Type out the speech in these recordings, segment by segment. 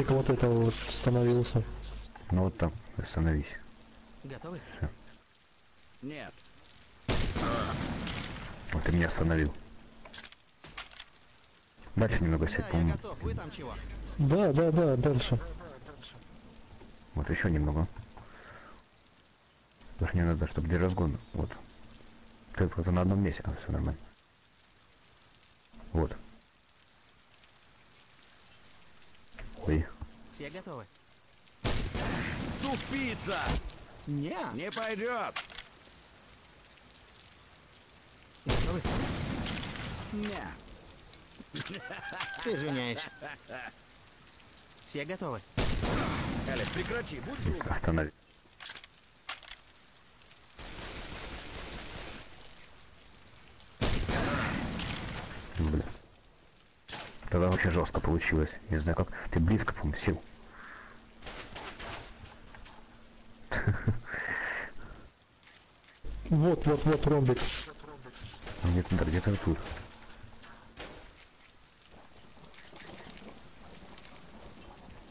ромбика вот этого вот становился. Ну вот там, остановись. Готовы? Нет. Вот ты меня остановил. Дальше немного сядь, Да, по-моему. готов. Вы там чего? Да, да, да, дальше. Вот еще немного. Потому что мне надо, чтобы для разгона. Вот. Ты просто на одном месте, а все нормально. Вот. Ой. Все готовы? Тупица! Не. Не пойдет! Готовы? Не. Извиняюсь. Все готовы? Элис, прекрати, будь другом. Останови. Бля. Тогда очень жестко получилось. Не знаю как. Ты близко, по-моему, Вот, вот, вот ромбик. Нет, да, где-то тут.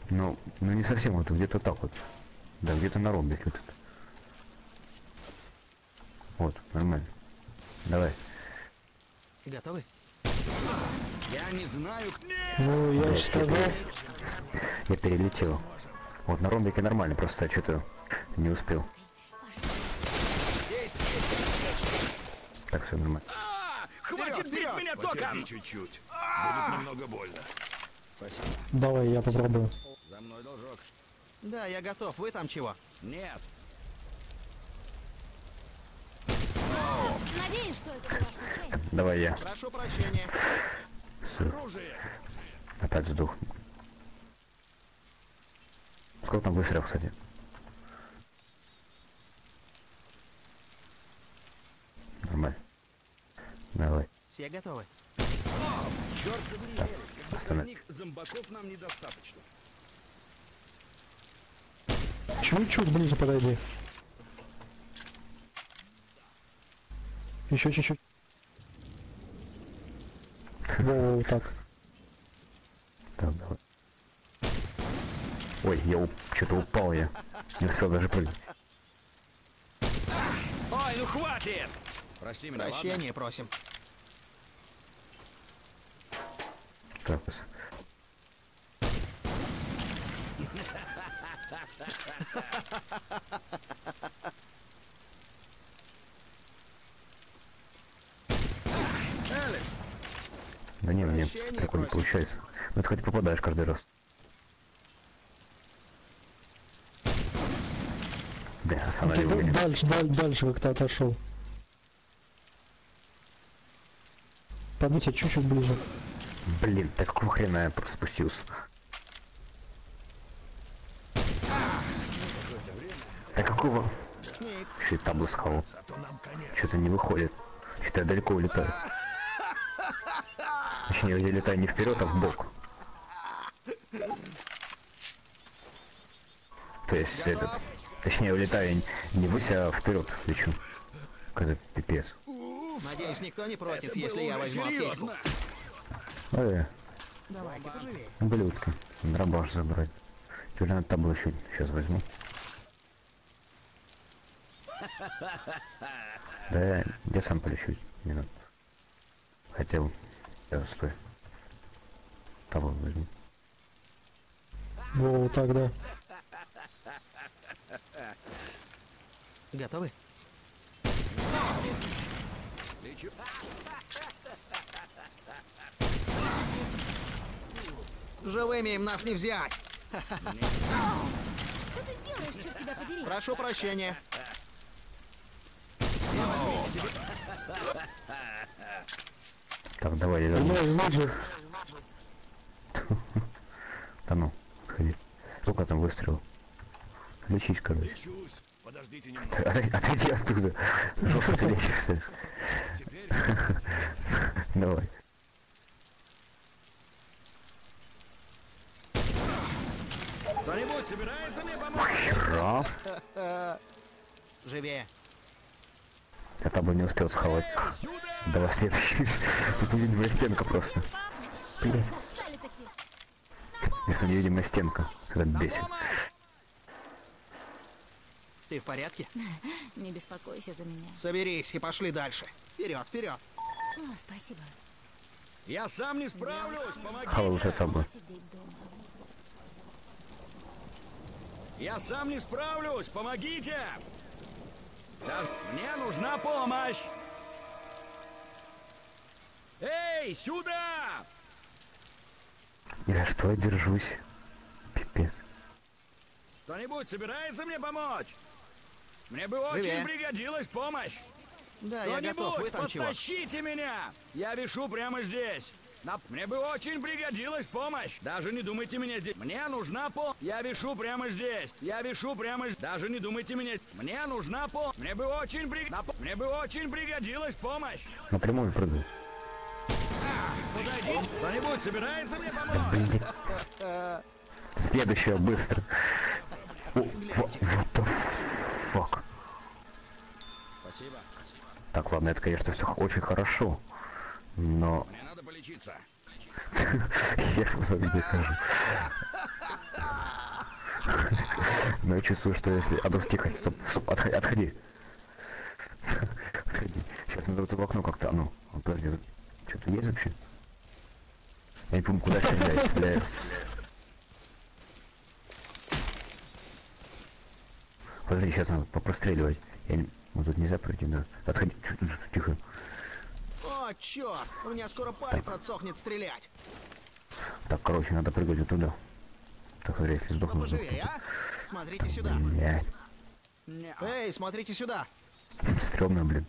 Ну, ну не совсем вот, где-то так вот. Да, где-то на ромбике вот. Вот, нормально. Давай. Готовы? Я не знаю. Ну, я сказал. Я перелетел. Вот на ромбике нормально, просто что-то не успел. Есть, есть. Так все нормально. А, хватит Вперед, бить вперед! меня током! чуть-чуть. Будет немного больно. Спасибо. Давай, я попробую. За мной должок. Да, я готов. Вы там чего? Нет. Надеюсь, что это. Давай я. Прошу прощения. Оружие. опять сдох. Сколько там выстрелов, кстати? Нормально. Давай. Все готовы? Черт побери, останови. одних зомбаков нам недостаточно. Чуть-чуть ближе подойди. Еще чуть-чуть. Во, во, вот так. Так, давай. Ой, я что-то упал я. Не успел даже прыгнуть. Ой, ну хватит! Прости меня, ладно? Прощения просим. Элис, Да не, мне такое не получается. Ну ты хоть попадаешь каждый раз. Да, да- меня. дальше, дальше, дальше как-то отошел. Подойдите чуть-чуть ближе. Блин, так какого хрена я спустился? Да какого? Ник, Еще и табло схавал. а то нам конец. Что-то не выходит. Что-то далеко улетаю. Точнее, я летаю не вперед, а в бок. То есть этот. Точнее, улетаю не ввысь, а вперед лечу. Когда пипец. надеюсь, никто не против, Это если я возьму аптечку. Ой, Давайте поживее. ублюдки. Дробаш забрать. Теперь надо табло еще сейчас возьму. Да, я, я сам полечу. Не надо. Хотел. Я стой. Табло возьму. Во, вот так, да. Готовы? Лечу. Живыми им нас не взять. Что ты делаешь, черт тебя подери? Прошу прощения. Так, давай, я вижу. Да ну, сходи. Сколько там выстрелов? Лечись, короче. Лечусь. Подождите немного. Отойди, оттуда. Жопу ты лечишься. Теперь Давай. Кто-нибудь собирается мне помочь? Хера. Живее. Я там бы не успел схавать. Давай следующий. Тут увидим стенка просто. Такие. Если невидимая стенка. Это бесит. Ты в порядке? Не беспокойся за меня. Соберись и пошли дальше. Вперед, вперед. О, спасибо. Я сам не справлюсь, помогите! Хава уже там был. Я сам не справлюсь, помогите! Да, мне нужна помощь! Эй, сюда! За что я держусь? Пипец. Кто-нибудь собирается мне помочь? Мне бы очень пригодилась помощь! Да, я готов. Вы там чего? подтащите меня! Я вишу прямо здесь. На- Мне бы очень пригодилась помощь. Даже не думайте меня здесь. Мне нужна помощь. Я вишу прямо здесь. Я вишу прямо здесь. Даже не думайте меня. Мне нужна помощь. Мне бы очень при... на Мне бы очень пригодилась помощь. Напрямую прыгаю. Подойди. Кто-нибудь собирается мне помочь? Блин. Следующего быстро. The fuck? Спасибо. Так, ладно, это, конечно, все очень хорошо. Но Мне надо полечиться. я не хожу. Но я чувствую, что если... А, ну, тихо, стоп, стоп, отходи, отходи. Отходи. Сейчас надо вот в окно как-то, а ну, подожди, что-то есть вообще? Я не помню, куда стрелять, стреляю. Подожди, сейчас надо попростреливать. Я не... Вот тут нельзя пройти, да. Отходи, тихо. О, черт! У меня скоро палец отсохнет стрелять. Так, короче, надо прыгать туда. Так, смотри, если Ну, сдохну, поживее, а? Смотрите сюда. Блять, Не. Эй, смотрите сюда. стрёмно, блин.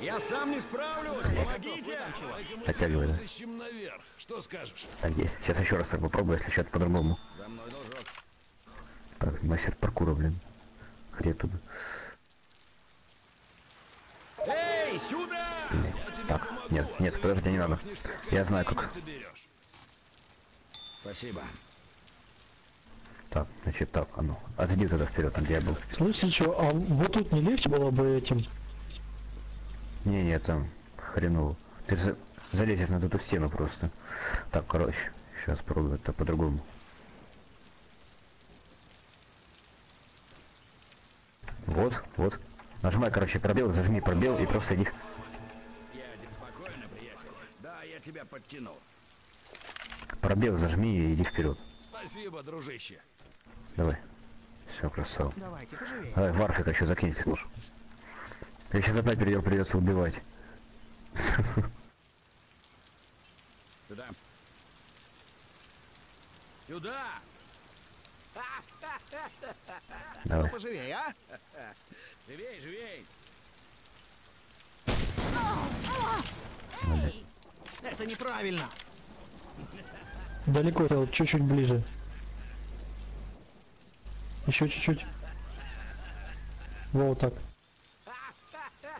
Я сам не справлюсь. Помогите. Оттягивай, да. Наверх. Что скажешь? Так, есть. Сейчас еще раз так попробую, если что-то по-другому. За мной должок. Так, мастер паркура, блин. Где тут? Эй, сюда! Так, нет, нет, подожди, не надо. Я знаю, как. Спасибо. Так, значит, так, а ну. Отойди туда вперед, там где я был. Слышите, что, а вот тут не легче было бы этим? Не, не, там хреново. Ты за... залезешь на эту стену просто. Так, короче, сейчас пробую это по-другому. Вот, вот. Нажимай, короче, пробел, зажми пробел и просто иди. Я один спокойно, приятель. Да, я тебя подтяну. Пробел зажми и иди вперед. Спасибо, дружище. Давай. Все, красава. Давайте, поживее. Давай, Варфика еще закиньте, слушай. Я сейчас опять перейдем, придется убивать. Сюда. Сюда! Давай. Поживее, а? Живей, живей! Это неправильно. Далеко это вот чуть-чуть ближе. Еще чуть-чуть. Вот так.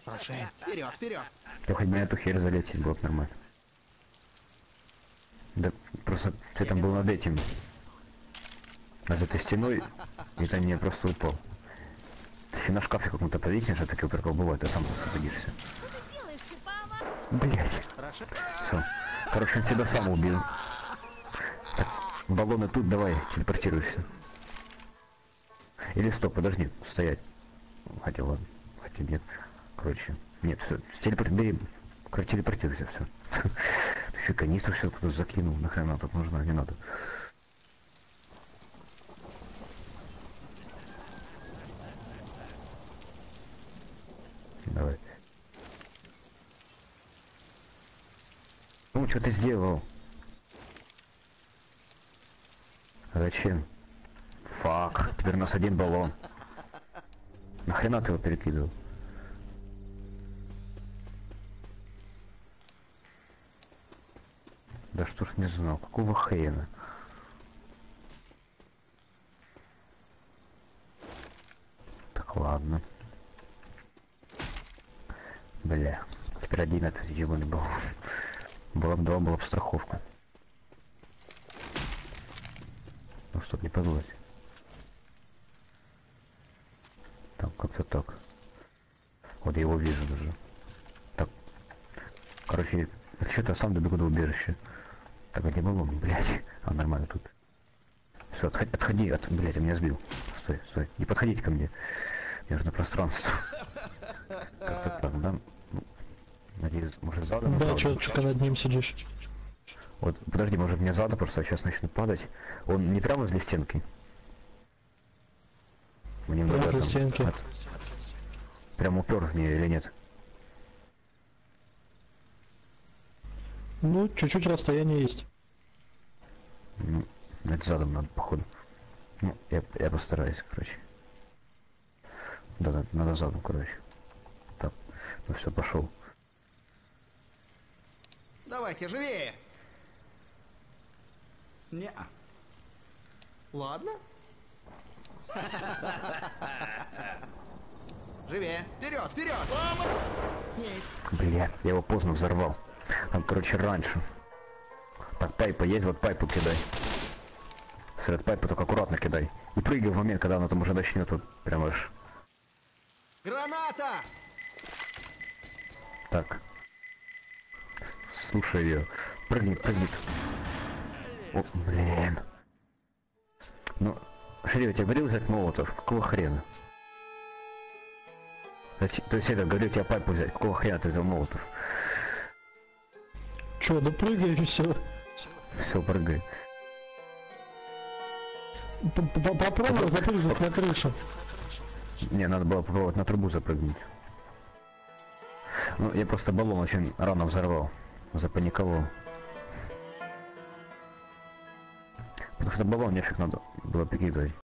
Проше. Вперед, вперед. Я хоть бы на эту херь залететь было бы нормально. Да просто ты там был над этим. Над этой стеной, и там не просто упал. Ты еще на шкафе каком-то повиснешь, а такие прикол бывает, а сам просто садишься. Что ты делаешь, Чипава? Блять. Все. Короче, он себя сам убил. Так, баллоны тут, давай, телепортируйся. Или стоп, подожди, стоять. Хотя ладно, хотя нет. Короче, нет, все, телепорт, бери, короче, телепортируйся, все. Еще канистру все туда закинул, нахрена тут нужна, не надо. Давай. Что ты сделал? Зачем? Фак, теперь у нас один баллон. Нахрена ты его перекидывал? Да что ж не знал, какого хрена? Так, ладно. Бля, теперь один этот ебаный был. Была бы два, была бы страховка. Ну, чтоб не подулось. Так, как-то так. Вот я его вижу даже. Так. Короче, что-то сам добегу до убежища. Так, где баллон, блядь? А, нормально тут. Все, отходи, отходи, от, блядь, я меня сбил. Стой, стой, не подходите ко мне. Мне нужно пространство. Как-то так, да? Надеюсь, может задом? Да, упал? четко над ним сидишь. Вот, подожди, может мне задом просто сейчас начнет падать. Он не прямо возле стенки? Мне Прямо надо возле там стенки. от- Прям упер в нее или нет? Ну, чуть-чуть расстояние есть. Ну, это задом надо, походу. Ну, я, я постараюсь, короче. Да, да, надо задом, короче. Так, ну все, пошел. Давайте, живее. Не. Ладно. Живее. Вперед, вперед. Нет. Бля, я его поздно взорвал. Там, короче, раньше. Так, пайпа есть, вот пайпу кидай. Сред пайпа только аккуратно кидай. И прыгай в момент, когда она там уже начнет вот прям аж. Граната! Так. Слушай ее. Прыгни, прыгни. О, блин. Ну, Шериф, я тебе говорил взять молотов? Какого хрена? То есть это, говорю тебе пайпу взять. Какого хрена ты взял молотов? Че, да прыгай и все. Все, прыгай. Попробуй запрыгнуть на крышу. Не, надо было попробовать на трубу запрыгнуть. Ну, я просто баллон очень рано взорвал. Запаниковал. Потому что баллон нефиг надо было прикидывать.